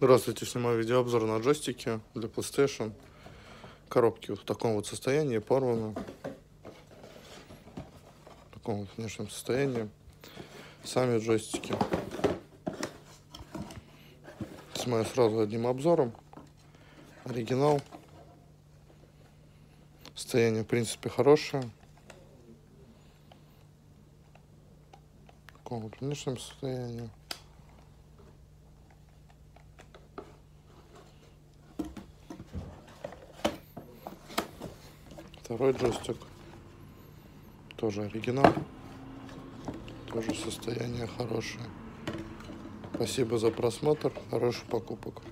Здравствуйте, снимаю видеообзор на джойстики для PlayStation. Коробки в таком вот состоянии, порваны. В таком вот внешнем состоянии. Сами джойстики. Снимаю сразу одним обзором. Оригинал. Состояние, в принципе, хорошее. В таком вот внешнем состоянии. Второй джойстик. Тоже оригинал. Тоже состояние хорошее. Спасибо за просмотр. Хороших покупок.